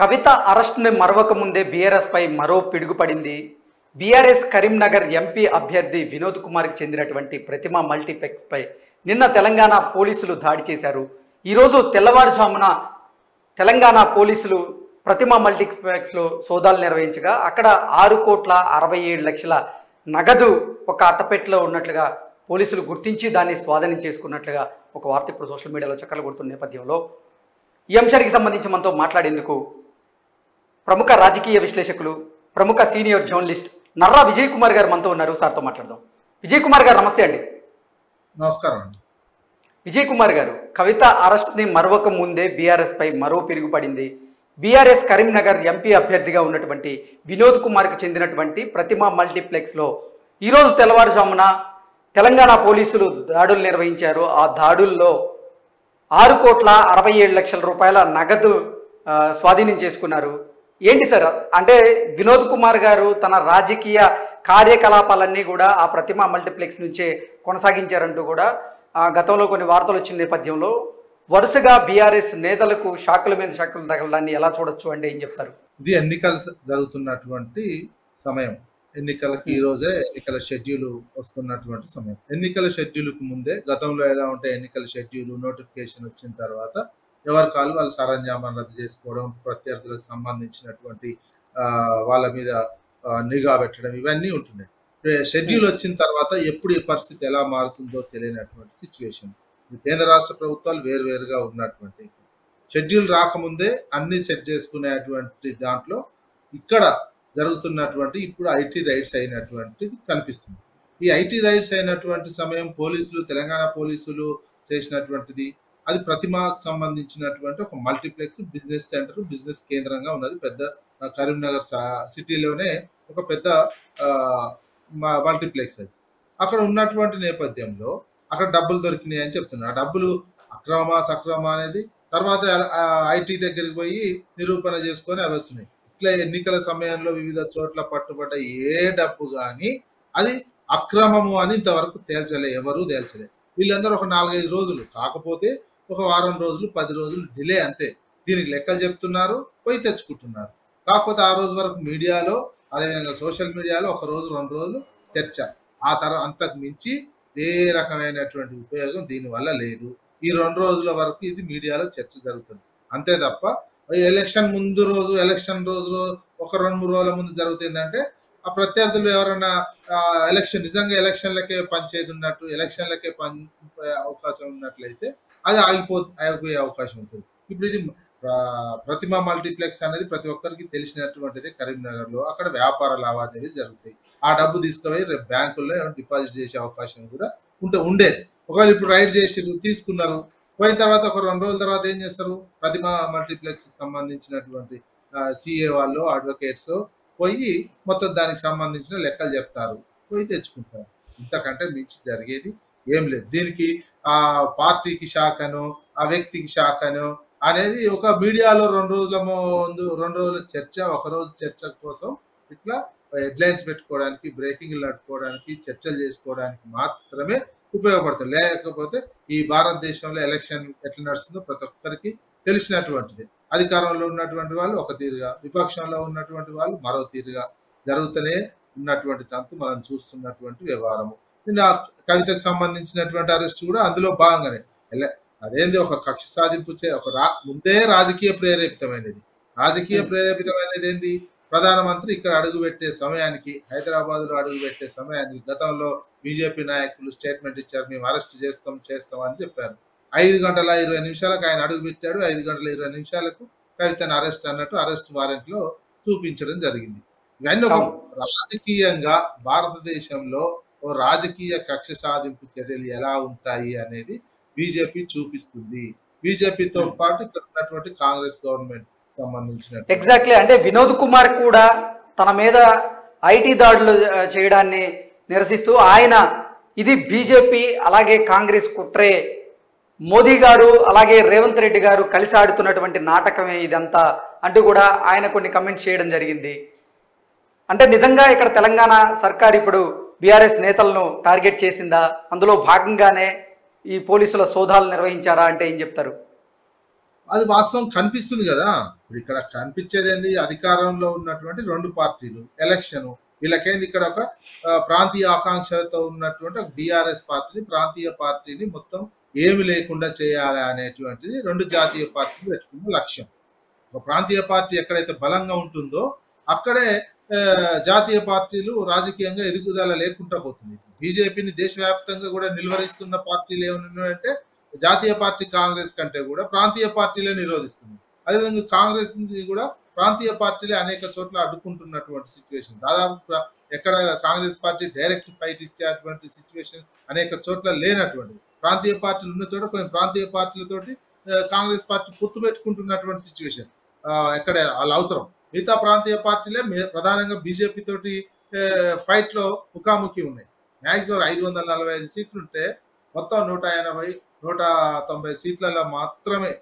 కవిత అరెస్ట్ని మరవక ముందే మరో పిడుగు పడింది బీఆర్ఎస్ కరీంనగర్ ఎంపీ అభ్యర్థి వినోద్ కుమార్కి చెందినటువంటి ప్రతిమ మల్టీప్లెక్స్పై నిన్న తెలంగాణ పోలీసులు దాడి చేశారు. ఈరోజు తెల్లవారుజామున తెలంగాణ పోలీసులు ప్రతిమ మల్టీప్లెక్స్లో సోదాలు నిర్వహించగా అక్కడ ఆరు కోట్ల అరవై ఏడు లక్షల నగదు ఒక అట్టపెట్టెలో ఉన్నట్లుగా పోలీసులు గుర్తించి దాన్ని స్వాధీనం చేసుకున్నట్లుగా ఒక వార్త ఇప్పుడు సోషల్ మీడియాలో చక్కర్లు కొడుతున్న నేపథ్యంలో ఈ అంశానికి సంబంధించి మనతో మాట్లాడేందుకు ప్రముఖ రాజకీయ విశ్లేషకులు ప్రముఖ సీనియర్ జర్నలిస్ట్ నర్రా విజయ్ కుమార్ గారు మనతో ఉన్నారు. సార్తో మాట్లాడదాం. విజయ్ కుమార్ గారు నమస్తే అండి. నమస్కారం విజయ్ కుమార్ గారు కవిత అరెస్ట్ని మరవక ముందే బీఆర్ఎస్ పై మరో పిరుగుపడింది బీఆర్ఎస్ కరీంనగర్ ఎంపీ అభ్యర్థిగా ఉన్నటువంటి వినోద్ కుమార్కి చెందినటువంటి ప్రతిమ మల్టీప్లెక్స్లో ఈరోజు తెల్లవారుజామున తెలంగాణ పోలీసులు దాడులు నిర్వహించారు. ఆ దాడుల్లో ఆరు కోట్ల అరవై ఏడు లక్షల రూపాయల నగదు స్వాధీనం చేసుకున్నారు. ఏంటి సార్? అంటే వినోద్ కుమార్ గారు తన రాజకీయ కార్యకలాపాలన్నీ కూడా ఆ ప్రతిమ మల్టీప్లెక్స్ నుంచే కొనసాగించారంటూ కూడా ఆ, గతంలో కొన్ని వార్తలు వచ్చిన నేపథ్యంలో వరుసగా బీఆర్ఎస్ నేతలకు షాకుల మీద షాకులు తగలడాన్ని ఎలా చూడొచ్చు అంటే ఏం చెప్తారు? ఇది ఎన్నికలు జరుగుతున్నటువంటి సమయం. ఎన్నికలకి ఈ రోజే ఎన్నికల షెడ్యూల్ వస్తున్నటువంటి సమయం. ఎన్నికల షెడ్యూల్కి ముందే గతంలో ఎలా ఉంటే ఎన్నికల షెడ్యూల్ నోటిఫికేషన్ వచ్చిన తర్వాత ఎవరి కాళ్ళు వాళ్ళ సరంజామాన్ని రద్దు చేసుకోవడం ప్రత్యర్థులకు సంబంధించినటువంటి వాళ్ళ మీద నిఘా పెట్టడం ఇవన్నీ ఉంటున్నాయి. షెడ్యూల్ వచ్చిన తర్వాత ఎప్పుడు ఈ పరిస్థితి ఎలా మారుతుందో తెలియనటువంటి సిచ్యువేషన్. కేంద్ర రాష్ట్ర ప్రభుత్వాలు వేరువేరుగా ఉన్నటువంటి షెడ్యూల్ రాకముందే అన్ని సెట్ చేసుకునేటువంటి దాంట్లో ఇక్కడ జరుగుతున్నటువంటి ఇప్పుడు ఐటీ రైడ్స్ అయినటువంటిది కనిపిస్తుంది. ఈ ఐటీ రైడ్స్ అయినటువంటి సమయం పోలీసులు తెలంగాణ పోలీసులు చేసినటువంటిది అది ప్రతిమకు సంబంధించినటువంటి ఒక మల్టీప్లెక్స్ బిజినెస్ సెంటర్ బిజినెస్ కేంద్రంగా ఉన్నది. పెద్ద కరీంనగర్ సిటీలోనే ఒక పెద్ద మల్టీప్లెక్స్ అది. అక్కడ ఉన్నటువంటి నేపథ్యంలో అక్కడ డబ్బులు దొరికినాయి అని చెప్తున్నారు. ఆ డబ్బులు అక్రమ సక్రమ అనేది తర్వాత ఐటీ దగ్గరికి పోయి నిరూపణ చేసుకొని అవి వస్తున్నాయి. ఇట్లా ఎన్నికల సమయంలో వివిధ చోట్ల పట్టుబడ్డ ఏ డబ్బు కానీ అది అక్రమము అని ఇంతవరకు తేల్చలే ఎవరూ తేల్చలే. వీళ్ళందరూ ఒక నాలుగైదు రోజులు. కాకపోతే ఒక వారం రోజులు పది రోజులు డిలే అంతే. దీనికి లెక్కలు చెప్తున్నారు పోయి తెచ్చుకుంటున్నారు. కాకపోతే ఆ రోజు వరకు మీడియాలో అదేవిధంగా సోషల్ మీడియాలో ఒక రోజు రెండు రోజులు చర్చ. ఆ తర్వాత అంతకు మించి ఏ రకమైనటువంటి ఉపయోగం దీనివల్ల లేదు. ఈ రెండు రోజుల వరకు ఇది మీడియాలో చర్చ జరుగుతుంది. అంతే తప్ప ఎలక్షన్ ముందు రోజు ఎలక్షన్ రోజు ఒక రెండు మూడు రోజుల ముందు జరుగుతుందంటే ఆ ప్రత్యర్థులు ఎవరైనా ఎలక్షన్ నిజంగా ఎలక్షన్లకే పనిచేది ఉన్నట్టు ఎలక్షన్లకే పని అవకాశం ఉన్నట్లయితే అది ఆగిపో ఆగిపోయే అవకాశం ఉంటుంది. ఇప్పుడు ఇది ప్రతిమ మల్టీప్లెక్స్ అనేది ప్రతి ఒక్కరికి తెలిసినటువంటిది కరీంనగర్లో అక్కడ వ్యాపార లావాదేవీలు జరుగుతాయి. ఆ డబ్బు తీసుకుపోయి రేపు బ్యాంకుల్లో డిపాజిట్ చేసే అవకాశం కూడా ఉంటే ఉండేది. ఒకవేళ ఇప్పుడు రైడ్ చేసి తీసుకున్నారు పోయిన తర్వాత ఒక రెండు రోజుల తర్వాత ఏం చేస్తారు? ప్రతిమ మల్టీప్లెక్స్ సంబంధించినటువంటి సిఏ వాళ్ళు అడ్వకేట్స్ పోయి మొత్తం దానికి సంబంధించిన లెక్కలు చెప్తారు. పోయి తెచ్చుకుంటారు. ఇంతకంటే మించి జరిగేది ఏం లేదు. దీనికి ఆ పార్టీకి శాఖను ఆ వ్యక్తికి శాఖను అనేది ఒక మీడియాలో రెండు రోజుల ముందు రెండు రోజుల చర్చ ఒక రోజు చర్చ కోసం ఇట్లా హెడ్లైన్స్ పెట్టుకోవడానికి బ్రేకింగ్లు నడుపుకోవడానికి చర్చలు చేసుకోవడానికి మాత్రమే ఉపయోగపడుతుంది లేకపోతే ఈ భారతదేశంలో ఎలక్షన్ ఎట్లా నడుస్తుందో ప్రతి ఒక్కరికి తెలిసినటువంటిది. అధికారంలో ఉన్నటువంటి వాళ్ళు ఒక తీరుగా విపక్షంలో ఉన్నటువంటి వాళ్ళు మరో తీరుగా జరుగుతూనే ఉన్నటువంటి తంతు మనం చూస్తున్నటువంటి వ్యవహారము. నిన్న కవితకు సంబంధించినటువంటి అరెస్ట్ కూడా అందులో భాగంగానే. అదేంది ఒక కక్ష సాధింపు చే ఒక రా ముందే రాజకీయ ప్రేరేపితమైనది. రాజకీయ ప్రేరేపితమైనది ఏంది? ప్రధానమంత్రి ఇక్కడ అడుగు పెట్టే సమయానికి హైదరాబాద్లో అడుగు పెట్టే సమయానికి గతంలో బీజేపీ నాయకులు స్టేట్మెంట్ ఇచ్చారు మేము అరెస్ట్ చేస్తాం చేస్తాం అని చెప్పారు. ఐదు గంటల ఇరవై నిమిషాలకు ఆయన అడుగు పెట్టాడు. ఐదు గంటల ఇరవై నిమిషాలకు కవితను అరెస్ట్ అన్నట్టు అరెస్ట్ వారెంట్లో చూపించడం జరిగింది. ఇవన్నీ ఒక రాజకీయంగా భారతదేశంలో ఓ రాజకీయ కక్ష సాధింపు చర్యలు ఎలా ఉంటాయి అనేది బీజేపీ చూపిస్తుంది. బీజేపీతో పాటు ఇక్కడ ఉన్నటువంటి కాంగ్రెస్ గవర్నమెంట్ సంబంధించిన ఎగ్జాక్ట్లీ అంటే వినోద్ కుమార్ కూడా తన మీద ఐటీ దాడులు చేయడాన్ని నిరసిస్తూ ఆయన ఇది బీజేపీ అలాగే కాంగ్రెస్ కుట్రే మోదీ గారు అలాగే రేవంత్ రెడ్డి గారు కలిసి ఆడుతున్నటువంటి నాటకమే ఇదంతా అంటూ కూడా ఆయన కొన్ని కమెంట్స్ చేయడం జరిగింది. అంటే నిజంగా ఇక్కడ తెలంగాణ సర్కార్ ఇప్పుడు బీఆర్ఎస్ నేతలను టార్గెట్ చేసిందా? అందులో భాగంగానే ఈ పోలీసుల సోదాలు నిర్వహించారా అంటే ఏం చెప్తారు? అది వాస్తవం కనిపిస్తుంది కదా. ఇప్పుడు ఇక్కడ కనిపించేది ఏంది అధికారంలో ఉన్నటువంటి రెండు పార్టీలు ఎలక్షన్. వీళ్ళకేంది ఇక్కడ ఒక ప్రాంతీయ ఆకాంక్షలతో ఉన్నటువంటి ఒక బీఆర్ఎస్ పార్టీని ప్రాంతీయ పార్టీని మొత్తం ఏమి లేకుండా చేయాలి అనేటువంటిది రెండు జాతీయ పార్టీలు పెట్టుకున్న లక్ష్యం. ఒక ప్రాంతీయ పార్టీ ఎక్కడైతే బలంగా ఉంటుందో అక్కడే జాతీయ పార్టీలు రాజకీయంగా ఎదుగుదల లేకుండా పోతుంది. బీజేపీని దేశవ్యాప్తంగా కూడా నిలువరిస్తున్న పార్టీలు ఏమైనా జాతీయ పార్టీ కాంగ్రెస్ కంటే కూడా ప్రాంతీయ పార్టీలే నిరోధిస్తుంది. అదేవిధంగా కాంగ్రెస్ కూడా ప్రాంతీయ పార్టీలే అనేక చోట్ల అడ్డుకుంటున్నటువంటి సిచ్యువేషన్ దాదాపు ఎక్కడ కాంగ్రెస్ పార్టీ డైరెక్ట్ ఫైట్ ఇచ్చేటువంటి సిచ్యువేషన్ అనేక చోట్ల లేనటువంటిది. ప్రాంతీయ పార్టీలు ఉన్న చోట కొన్ని ప్రాంతీయ పార్టీలతోటి కాంగ్రెస్ పార్టీ పొత్తు పెట్టుకుంటున్నటువంటి సిచ్యువేషన్ ఎక్కడ వాళ్ళ అవసరం. మిగతా ప్రాంతీయ పార్టీలే మే- ప్రధానంగా బీజేపీ తోటి ఫైట్లో ముఖాముఖి ఉన్నాయి. మ్యాక్సిమం ఐదు వందల నలభై ఐదు సీట్లు ఉంటే మొత్తం నూట ఎనభై నూట తొంభై సీట్లలో మాత్రమే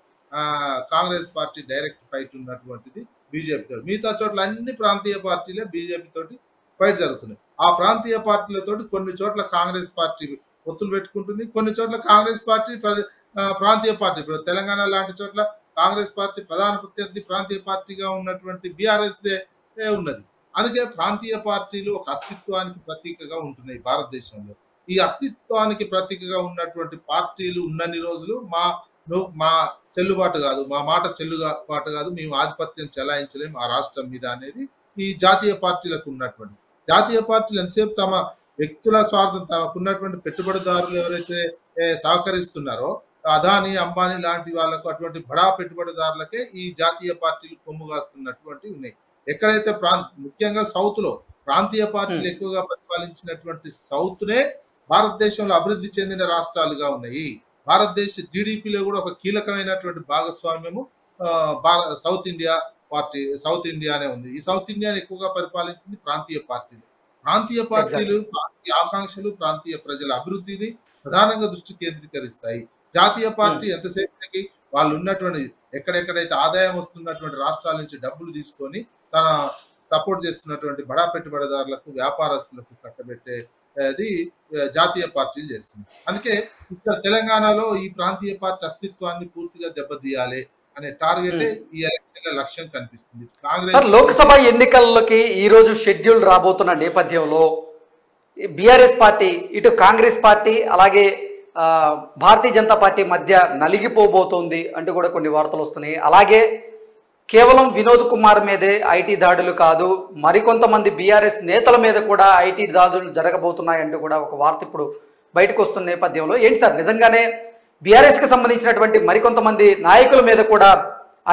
కాంగ్రెస్ పార్టీ డైరెక్ట్ ఫైట్ ఉన్నటువంటిది బీజేపీతో మిగతా చోట్ల అన్ని ప్రాంతీయ పార్టీలే బీజేపీ తోటి ఫైట్ జరుగుతున్నాయి. ఆ ప్రాంతీయ పార్టీలతోటి కొన్ని చోట్ల కాంగ్రెస్ పార్టీ ఒత్తులు పెట్టుకుంటుంది. కొన్ని చోట్ల కాంగ్రెస్ పార్టీ ప్రాంతీయ పార్టీ ఇప్పుడు తెలంగాణ లాంటి చోట్ల కాంగ్రెస్ పార్టీ ప్రధాన ప్రత్యర్థి ప్రాంతీయ పార్టీగా ఉన్నటువంటి బీఆర్ఎస్ దే ఏ ఉన్నది. అందుకే ప్రాంతీయ పార్టీలు ఒక అస్తిత్వానికి ప్రతీకగా ఉంటున్నాయి భారతదేశంలో. ఈ అస్తిత్వానికి ప్రతీకగా ఉన్నటువంటి పార్టీలు ఉన్నన్ని రోజులు మా మా చెల్లుబాటు కాదు మా మాట చెల్లుబాటు కాదు మేము ఆధిపత్యం చెలాయించలేము ఆ రాష్ట్రం మీద అనేది ఈ జాతీయ పార్టీలకు ఉన్నటువంటి. జాతీయ పార్టీలు ఎంతసేపు తమ వ్యక్తుల స్వార్థం తమకు ఉన్నటువంటి పెట్టుబడిదారులు ఎవరైతే సహకరిస్తున్నారో అదాని అంబానీ లాంటి వాళ్ళకు అటువంటి బడా పెట్టుబడిదారులకే ఈ జాతీయ పార్టీలు కొమ్ము కాస్తున్నటువంటి ఉన్నాయి. ఎక్కడైతే ప్రాంత ముఖ్యంగా సౌత్లో ప్రాంతీయ పార్టీలు. ఎక్కువగా పరిపాలించినటువంటి సౌత్ నే భారతదేశంలో అభివృద్ధి చెందిన రాష్ట్రాలుగా ఉన్నాయి. భారతదేశ జీడిపిలో కూడా ఒక కీలకమైనటువంటి భాగస్వామ్యము సౌత్ ఇండియా పార్టీ సౌత్ ఇండియానే ఉంది. ఈ సౌత్ ఇండియాని ఎక్కువగా పరిపాలించింది ప్రాంతీయ పార్టీలు. ప్రాంతీయ పార్టీలు ప్రాంతీయ ఆకాంక్షలు ప్రాంతీయ ప్రజల అభివృద్ధిని ప్రధానంగా దృష్టి కేంద్రీకరిస్తాయి. జాతీయ పార్టీ ఎంతసేపటికి వాళ్ళు ఉన్నటువంటి ఎక్కడెక్కడైతే ఆదాయం వస్తున్నటువంటి రాష్ట్రాల నుంచి డబ్బులు తీసుకొని తన సపోర్ట్ చేస్తున్నటువంటి బడా పెట్టుబడిదారులకు వ్యాపారస్తులకు కట్టబెట్టే అది జాతీయ పార్టీలు చేస్తుంది అందుకే ఇక్కడ తెలంగాణలో ఈ ప్రాంతీయ పార్టీ అస్తిత్వాన్ని పూర్తిగా దెబ్బతీయాలి. అనే టార్గెట్ ఈ ఎలక్షన్ లక్ష్యం కనిపిస్తుంది. సార్ కాంగ్రెస్ లోక్సభ ఎన్నికల్లోకి ఈ రోజు షెడ్యూల్ రాబోతున్న నేపథ్యంలో బీఆర్ఎస్ పార్టీ ఇటు కాంగ్రెస్ పార్టీ అలాగే భారతీయ జనతా పార్టీ మధ్య నలిగిపోబోతోంది అంటూ కూడా కొన్ని వార్తలు వస్తున్నాయి. అలాగే కేవలం వినోద్ కుమార్ మీదే ఐటీ దాడులు కాదు మరికొంతమంది బీఆర్ఎస్ నేతల మీద కూడా ఐటీ దాడులు జరగబోతున్నాయి అంటూ కూడా ఒక వార్త ఇప్పుడు బయటకు వస్తున్న నేపథ్యంలో. ఏంటి సార్ నిజంగానే బీఆర్ఎస్కి సంబంధించినటువంటి మరికొంతమంది నాయకుల మీద కూడా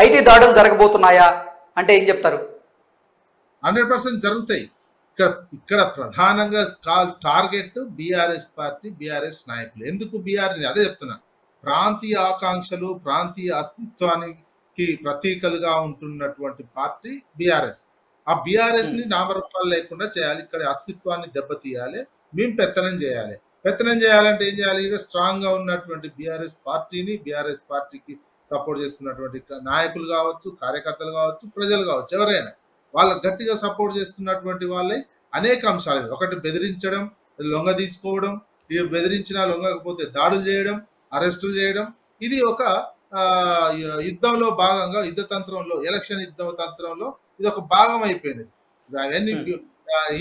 ఐటీ దాడులు జరగబోతున్నాయా అంటే ఏం చెప్తారు? హండ్రెడ్ పర్సెంట్ జరుగుతాయి. ఇక్కడ ఇక్కడ ప్రధానంగా call target BRS party BRS నాయకులు. ఎందుకు బీఆర్ అదే చెప్తున్నా. ప్రాంతీయ ఆకాంక్షలు ప్రాంతీయ అస్తిత్వానికి ప్రతీకలుగా ఉంటున్నటువంటి పార్టీ బీఆర్ఎస్. ఆ బీఆర్ఎస్ని నామరూపాలు లేకుండా చేయాలి. ఇక్కడ అస్తిత్వాన్ని దెబ్బతీయాలి. మేము పెత్తనం చేయాలి. పెత్తనం చేయాలంటే ఏం చేయాలి? ఇక్కడ స్ట్రాంగ్గా ఉన్నటువంటి బీఆర్ఎస్ పార్టీని బీఆర్ఎస్ పార్టీకి సపోర్ట్ చేస్తున్నటువంటి నాయకులు కావచ్చు కార్యకర్తలు కావచ్చు ప్రజలు కావచ్చు ఎవరైనా వాళ్ళకి గట్టిగా సపోర్ట్ చేస్తున్నటువంటి వాళ్ళే అనేక అంశాలు. ఒకటి బెదిరించడం లొంగ తీసుకోవడం ఇవి బెదిరించినా లొంగకపోతే దాడులు చేయడం అరెస్టులు చేయడం ఇది ఒక యుద్ధంలో భాగంగా యుద్ధ తంత్రంలో ఎలక్షన్ యుద్ధ తంత్రంలో ఇది ఒక భాగం అయిపోయింది అవన్నీ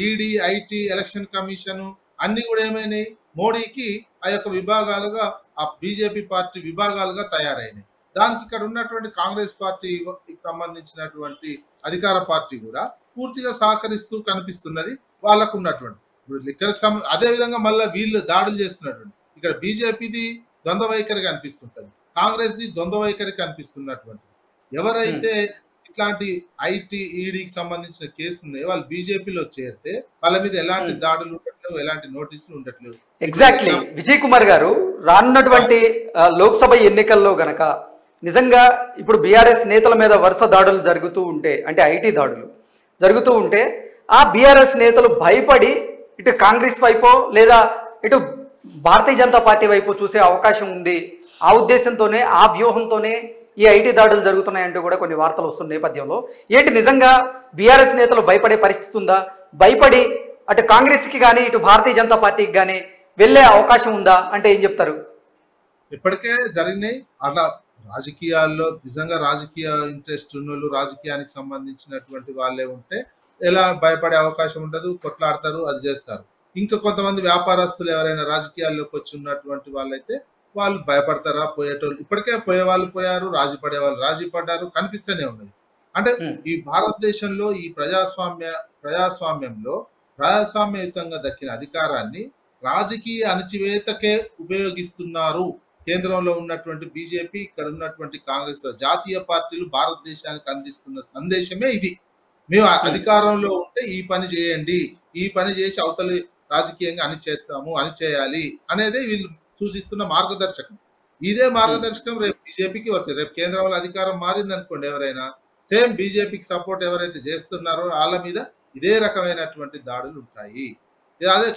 ఈడీ ఐటీ ఎలక్షన్ కమిషన్ అన్ని కూడా ఏమైనాయి? మోడీకి ఆ యొక్క విభాగాలుగా ఆ బీజేపీ పార్టీ విభాగాలుగా తయారైనాయి. దానికి ఇక్కడ ఉన్నటువంటి కాంగ్రెస్ పార్టీకి సంబంధించినటువంటి అధికార పార్టీ కూడా పూర్తిగా సహకరిస్తూ కనిపిస్తున్నది వాళ్ళకు ఉన్నటువంటి ఇప్పుడు లిక్కర్కి సం అదే విధంగా మళ్ళీ వీళ్ళు దాడులు చేస్తున్నటువంటి. ఇక్కడ బీజేపీది ద్వంద్వ వైఖరి కనిపిస్తుంటది. కాంగ్రెస్ ది ద్వంద్వ వైఖరి కనిపిస్తున్నటువంటి. ఎవరైతే ఇట్లాంటి ఐటీ ఈడీకి సంబంధించిన కేసులు వాళ్ళు బీజేపీలో చేరితే వాళ్ళ మీద ఎలాంటి. దాడులు ఉండట్లేవు ఎలాంటి నోటీసులు ఉండట్లేవు. ఎగ్జాక్ట్లీ విజయ్ కుమార్ గారు రానున్నటువంటి లోక్సభ ఎన్నికల్లో గనక నిజంగా ఇప్పుడు బీఆర్ఎస్ నేతల మీద వరుస దాడులు జరుగుతూ ఉంటే అంటే ఐటీ దాడులు జరుగుతూ ఉంటే ఆ బీఆర్ఎస్ నేతలు భయపడి ఇటు కాంగ్రెస్ వైపో లేదా ఇటు భారతీయ జనతా పార్టీ వైపు చూసే అవకాశం ఉంది. ఆ ఉద్దేశంతోనే ఆ వ్యూహంతోనే ఈ ఐటీ దాడులు జరుగుతున్నాయంటూ కూడా కొన్ని వార్తలు వస్తున్న నేపథ్యంలో. ఏంటి నిజంగా బీఆర్ఎస్ నేతలు భయపడే పరిస్థితి ఉందా? భయపడి అటు కాంగ్రెస్కి కానీ ఇటు భారతీయ జనతా పార్టీకి కానీ వెళ్ళే అవకాశం ఉందా? అంటే ఏం చెప్తారు? ఇప్పటికే జరిగినాయి. అట్లా రాజకీయాల్లో నిజంగా రాజకీయ ఇంట్రెస్ట్ ఉన్నోళ్ళు రాజకీయానికి సంబంధించినటువంటి వాళ్ళే ఉంటే ఎలా భయపడే అవకాశం ఉండదు కొట్లాడతారు అది చేస్తారు. ఇంకా కొంతమంది వ్యాపారస్తులు ఎవరైనా రాజకీయాల్లోకి వచ్చి ఉన్నటువంటి వాళ్ళైతే వాళ్ళు భయపడతారా? పోయేటోళ్ళు. ఇప్పటికే పోయే వాళ్ళు పోయారు రాజీ పడే వాళ్ళు రాజీ పడ్డారు కనిపిస్తూనే ఉన్నది. అంటే. ఈ భారతదేశంలో ఈ ప్రజాస్వామ్య ప్రజాస్వామ్యంలో ప్రజాస్వామ్యయుతంగా దక్కిన అధికారాన్ని రాజకీయ అణచివేతకే ఉపయోగిస్తున్నారు. కేంద్రంలో ఉన్నటువంటి బీజేపీ ఇక్కడ ఉన్నటువంటి కాంగ్రెస్ జాతీయ పార్టీలు భారతదేశానికి అందిస్తున్న సందేశమే ఇది. మేము అధికారంలో ఉంటే ఈ పని చేయండి ఈ పని చేసి అవతలి రాజకీయంగా అని చేస్తాము అని చేయాలి అనేది వీళ్ళు సూచిస్తున్న మార్గదర్శకం. ఇదే మార్గదర్శకం రేపు బీజేపీకి వస్తుంది. రేపు కేంద్రంలో అధికారం మారింది అనుకోండి ఎవరైనా సేమ్ బీజేపీకి సపోర్ట్ ఎవరైతే చేస్తున్నారో వాళ్ళ మీద ఇదే రకమైనటువంటి దాడులు ఉంటాయి. అదే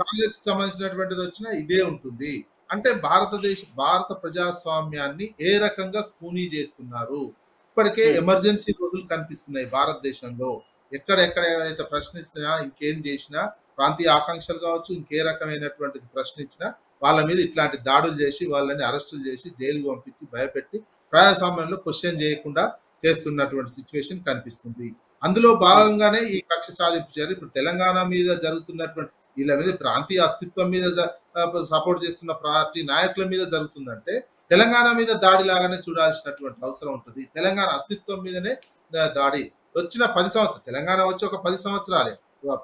కాంగ్రెస్కి సంబంధించినటువంటిది వచ్చినా ఇదే ఉంటుంది. అంటే భారతదేశ భారత ప్రజాస్వామ్యాన్ని ఏ రకంగా కూనీ చేస్తున్నారు? ఇప్పటికే. ఎమర్జెన్సీ రోజులు కనిపిస్తున్నాయి భారతదేశంలో. ఎక్కడెక్కడ ఎవరైతే ప్రశ్నిస్తున్నా ఇంకేం చేసినా ప్రాంతీయ ఆకాంక్షలు కావచ్చు ఇంకే రకమైనటువంటిది ప్రశ్నించినా వాళ్ళ మీద ఇట్లాంటి దాడులు చేసి వాళ్ళని అరెస్టులు చేసి జైలుకు పంపించి భయపెట్టి ప్రజాస్వామ్యంలో క్వశ్చన్ చేయకుండా చేస్తున్నటువంటి సిచ్యువేషన్ కనిపిస్తుంది. అందులో భాగంగానే ఈ కక్ష సాధింపు చర్య ఇప్పుడు తెలంగాణ మీద జరుగుతున్నటువంటి వీళ్ళ మీద ప్రాంతీయ అస్తిత్వం మీద సపోర్ట్ చేస్తున్న పార్టీ నాయకుల మీద జరుగుతుందంటే తెలంగాణ మీద దాడి లాగానే చూడాల్సినటువంటి అవసరం ఉంటుంది. తెలంగాణ అస్తిత్వం మీదనే దాడి. వచ్చిన పది సంవత్సరాలు తెలంగాణ వచ్చి ఒక పది సంవత్సరాలే.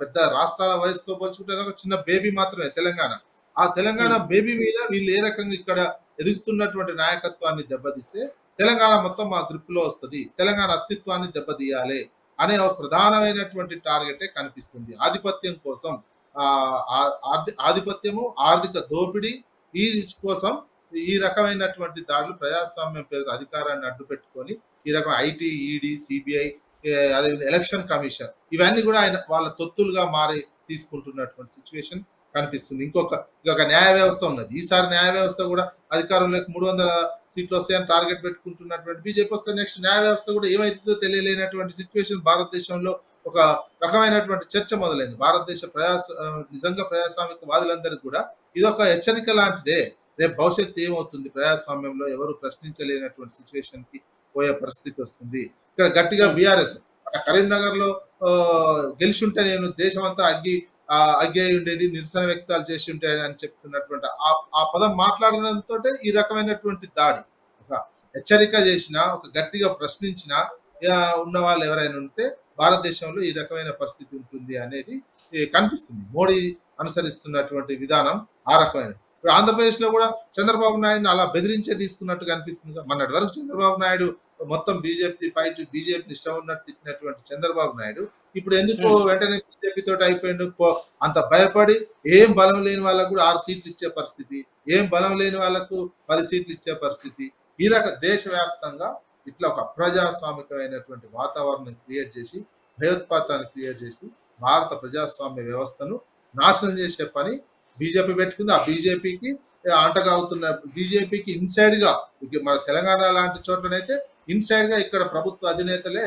పెద్ద రాష్ట్రాల వయసుతో పోల్చుకుంటే ఒక చిన్న బేబీ మాత్రమే తెలంగాణ. ఆ తెలంగాణ బేబీ మీద వీళ్ళు ఏ రకంగా ఇక్కడ ఎదుగుతున్నటువంటి నాయకత్వాన్ని దెబ్బతీస్తే తెలంగాణ మొత్తం మా గ్రిప్లో వస్తుంది. తెలంగాణ అస్తిత్వాన్ని దెబ్బతీయాలి అనే ఒక ప్రధానమైనటువంటి టార్గెటే కనిపిస్తుంది. ఆధిపత్యం కోసం ఆధిపత్యము ఆర్థిక దోపిడీ ఈ కోసం ఈ రకమైనటువంటి దాడులు ప్రజాస్వామ్యం పేరు అధికారాన్ని అడ్డు పెట్టుకొని ఈ రకం ఐటీ ఈడీ సిబిఐ అదే ఎలక్షన్ కమిషన్ ఇవన్నీ కూడా ఆయన వాళ్ళ తొత్తులుగా మారి తీసుకుంటున్నటువంటి సిచ్యువేషన్. కనిపిస్తుంది. ఇంకొక ఇంకొక న్యాయ వ్యవస్థ ఉన్నది. ఈసారి న్యాయ వ్యవస్థ కూడా అధికారంలోకి మూడు వందల సీట్లు వస్తాయని టార్గెట్ పెట్టుకుంటున్నటువంటి బీజేపీ వస్తే నెక్స్ట్ న్యాయ వ్యవస్థ కూడా ఏమైతుందో తెలియలేనటువంటి సిచ్యువేషన్ భారతదేశంలో ఒక రకమైనటువంటి చర్చ మొదలైంది. భారతదేశ ప్రజాస్ నిజంగా ప్రజాస్వామిక వాదులందరికీ కూడా ఇది ఒక హెచ్చరిక లాంటిదే. రేపు భవిష్యత్తు ఏమవుతుంది? ప్రజాస్వామ్యంలో ఎవరు ప్రశ్నించలేనటువంటి సిచ్యువేషన్కి పోయే పరిస్థితి వస్తుంది. ఇక్కడ గట్టిగా బీఆర్ఎస్ కరీంనగర్లో ఆ, గెలిచి ఉంటే నేను దేశం అంతా అగ్గి ఆ, అగ్గే ఉండేది నిరసన వ్యక్తాలు చేసి ఉంటాయని అని చెప్తున్నటువంటి ఆ ఆ పదం మాట్లాడడంతో ఈ రకమైనటువంటి దాడి. ఒక హెచ్చరిక చేసిన ఒక గట్టిగా ప్రశ్నించిన ఉన్న వాళ్ళు ఎవరైనా ఉంటే భారతదేశంలో ఈ రకమైన పరిస్థితి ఉంటుంది అనేది కనిపిస్తుంది. మోడీ అనుసరిస్తున్నటువంటి విధానం ఆ రకమైన ఇప్పుడు ఆంధ్రప్రదేశ్లో కూడా చంద్రబాబు నాయుడుని అలా బెదిరించే తీసుకున్నట్టు కనిపిస్తుంది. మొన్నటి వరకు చంద్రబాబు నాయుడు మొత్తం బీజేపీ ఫైట్ బీజేపీ ఇష్టం ఉన్నట్టు తిట్టినటువంటి చంద్రబాబు నాయుడు. ఇప్పుడు ఎందుకు Hmm. వెంటనే బీజేపీ తోటి అయిపోయిండు. అంత భయపడి ఏం బలం లేని వాళ్ళకు కూడా ఆరు సీట్లు ఇచ్చే పరిస్థితి. ఏం బలం లేని వాళ్ళకు పది సీట్లు ఇచ్చే పరిస్థితి. ఈ రక దేశవ్యాప్తంగా ఇట్లా ఒక అప్రజాస్వామికమైనటువంటి వాతావరణం క్రియేట్ చేసి భయోత్పాతాన్ని క్రియేట్ చేసి భారత ప్రజాస్వామ్య వ్యవస్థను నాశనం చేసే పని బీజేపీ పెట్టుకుంది. ఆ బీజేపీకి అంటగా అవుతున్న బీజేపీకి ఇన్సైడ్గా ఇక మన తెలంగాణ లాంటి చోట్లనైతే ఇన్సైడ్గా ఇక్కడ ప్రభుత్వ అధినేతలే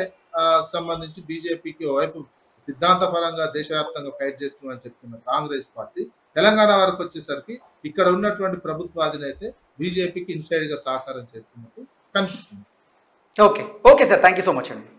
సంబంధించి బీజేపీకి వైపు సిద్ధాంతపరంగా దేశవ్యాప్తంగా ఫైట్ చేస్తున్నామని చెప్తున్న కాంగ్రెస్ పార్టీ. తెలంగాణ వరకు వచ్చేసరికి ఇక్కడ ఉన్నటువంటి ప్రభుత్వ అధినేతే బీజేపీకి ఇన్సైడ్గా సహకారం చేస్తున్నట్టు కనిపిస్తుంది. Okay. Okay sir. Thank you so much అండి.